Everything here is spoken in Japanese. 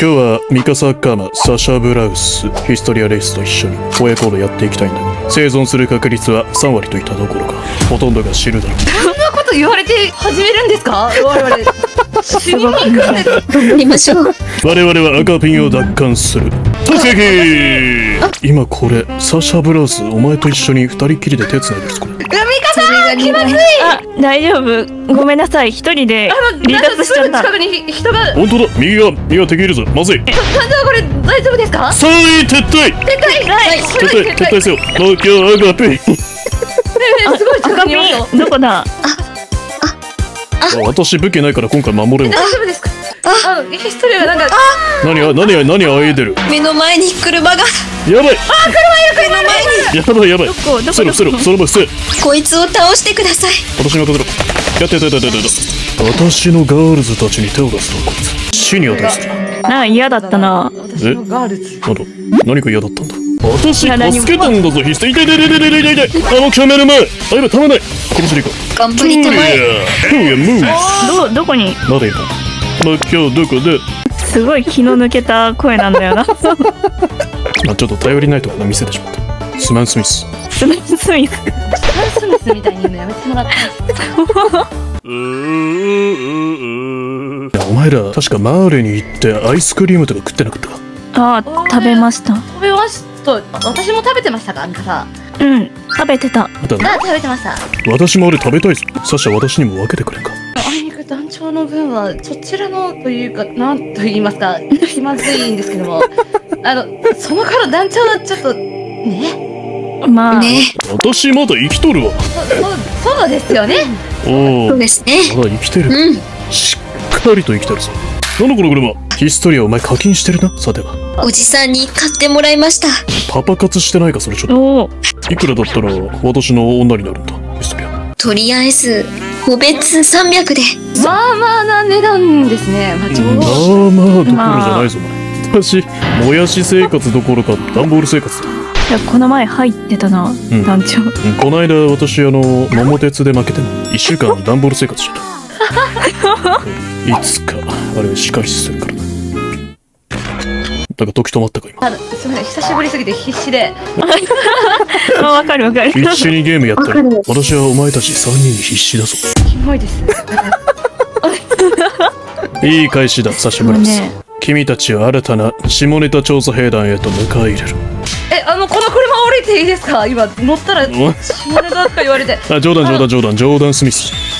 今日はミカサ・アッカーマ、サシャ・ブラウス、ヒストリア・レイスと一緒に親コードやっていきたいんだ。が生存する確率は3割といったところか。ほとんどが知るだろう。そんなこと言われて始めるんですか？我々死にに行くんで。す頑張りましょう。我々は赤ピンを奪還する。突撃今これサシャ・ブラウスお前と一緒に二人きりで手つないでるぞさん気まずいあ、大丈夫。ごめんなさい。一人で離脱しちゃった。ぐ近くに人が。本当だ。右が右が敵いるぞ。まずい。団長これ大丈夫ですか？さあ撤退。撤退。はい。撤退撤退せよ。東京赤ピンすごい近赤くにいどこだ？私武器ないから今回守れんわ。大丈夫ですか？あのヒストリアがなんか何が何が何があえてる目の前に車が。やばい目の前に。やばいやばい。どこどこそれその場こいつを倒してください。私に任せろやってやってやってやって。私のガールズたちに手を出すとはこいつ。死に値するなあ、嫌だったな。私のガールズ。なんだ何か嫌だったんだ。私助けたんだぞヒステ痛い痛い痛い痛い痛い痛い痛いあのキャメル前。あやばいたまない。殺しに行こう。頑張りたまえ。トゥーヤムーど、どこに？まだいたまあ今日どこで？すごい気の抜けた声なんだよな。まあちょっと頼りないところ見せてしまったスマン・スミス。スミス。スミス。ハンスミスみたいに言うのやめてもらってお前ら確かマーレに行ってアイスクリームとか食ってなかったか？あ、食べました。食べました。私も食べてましたかミカさ。んうん、食べてた。あ食べてました。私もあれ食べたいぞサシャ私にも分けてくれんか？あいにく団長の分はそちらのというかなんと言いますか。気まずいんですけども。あのその頃団長はちょっとね。まあ、ね。私まだ生きとるわ。そそ そうですよね。おおそうですね。まだ生きてる。うん。しっかりと生きてるぞ。なんだこの車。ヒストリアお前課金してるな。さては。おじさんに買ってもらいました。パパ活してないかそれちょっと。おお、いくらだったら私の女になるんだ。ヒストリア。とりあえず、個別300で。まあまあな値段ですね。まあまど。あまあどころじゃないぞお前。私もやし生活どころか段ボール生活。だいやこの前入ってたな、ん。団長。うんこの間私あの桃鉄で負けてね1週間 段ボール生活してた。うんいつかあれ仕返しするからな。だから時止まったか今。すみません久しぶりすぎて必死で。あ、わかるわかる。一緒にゲームやったら私はお前たち3人に必死だぞ。キモいです。いい返しだ、サシブラス。ね君たちを新たな下ネタ調査兵団へと迎え入れる。えあのこの車降りていいですか？今乗ったらお下ネタとか言われて。あ、冗談冗談冗談、冗談スミス。